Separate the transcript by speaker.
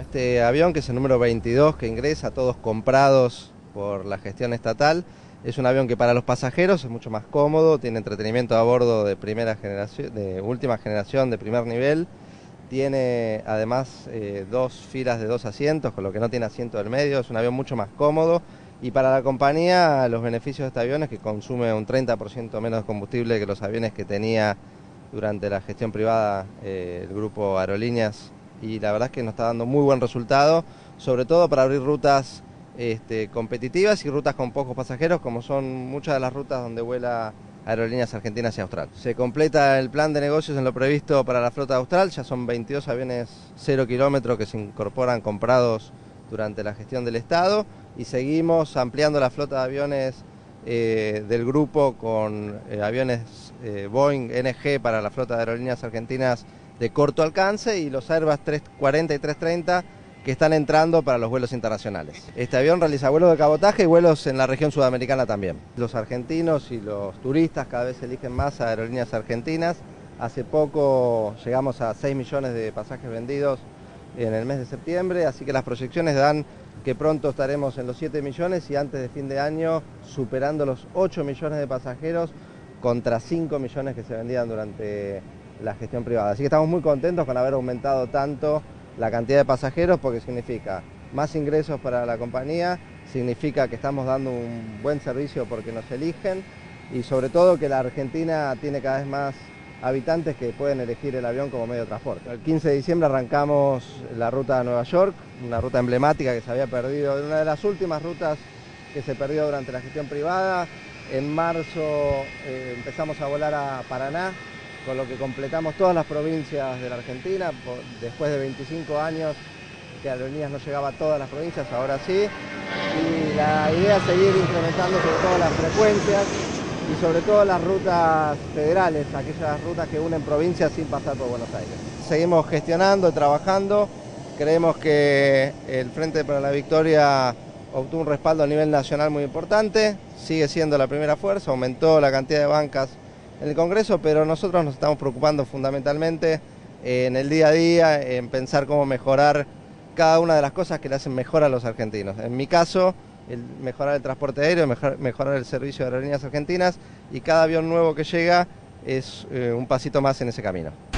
Speaker 1: este avión, que es el número 22 que ingresa, todos comprados por la gestión estatal. Es un avión que para los pasajeros es mucho más cómodo, tiene entretenimiento a bordo de primera generación, de última generación, de primer nivel. Tiene además eh, dos filas de dos asientos, con lo que no tiene asiento del medio. Es un avión mucho más cómodo. Y para la compañía, los beneficios de este avión es que consume un 30% menos combustible que los aviones que tenía durante la gestión privada eh, el grupo Aerolíneas. Y la verdad es que nos está dando muy buen resultado, sobre todo para abrir rutas este, competitivas y rutas con pocos pasajeros, como son muchas de las rutas donde vuela Aerolíneas Argentinas y Austral. Se completa el plan de negocios en lo previsto para la flota austral, ya son 22 aviones 0 kilómetros que se incorporan comprados durante la gestión del Estado y seguimos ampliando la flota de aviones eh, del grupo con eh, aviones eh, Boeing NG para la flota de aerolíneas argentinas de corto alcance y los Airbus 340 y 330 que están entrando para los vuelos internacionales. Este avión realiza vuelos de cabotaje y vuelos en la región sudamericana también. Los argentinos y los turistas cada vez eligen más aerolíneas argentinas. Hace poco llegamos a 6 millones de pasajes vendidos en el mes de septiembre, así que las proyecciones dan que pronto estaremos en los 7 millones y antes de fin de año superando los 8 millones de pasajeros contra 5 millones que se vendían durante la gestión privada. Así que estamos muy contentos con haber aumentado tanto la cantidad de pasajeros porque significa más ingresos para la compañía, significa que estamos dando un buen servicio porque nos eligen y sobre todo que la Argentina tiene cada vez más habitantes que pueden elegir el avión como medio de transporte. El 15 de diciembre arrancamos la ruta a Nueva York, una ruta emblemática que se había perdido, una de las últimas rutas que se perdió durante la gestión privada. En marzo eh, empezamos a volar a Paraná, con lo que completamos todas las provincias de la Argentina, después de 25 años que Aerolíneas no llegaba a todas las provincias, ahora sí, y la idea es seguir incrementando sobre todo las frecuencias y sobre todo las rutas federales, aquellas rutas que unen provincias sin pasar por Buenos Aires. Seguimos gestionando, trabajando, creemos que el Frente para la Victoria obtuvo un respaldo a nivel nacional muy importante, sigue siendo la primera fuerza, aumentó la cantidad de bancas en el Congreso, pero nosotros nos estamos preocupando fundamentalmente en el día a día, en pensar cómo mejorar cada una de las cosas que le hacen mejor a los argentinos. En mi caso, el mejorar el transporte aéreo, mejorar el servicio de aerolíneas argentinas y cada avión nuevo que llega es eh, un pasito más en ese camino.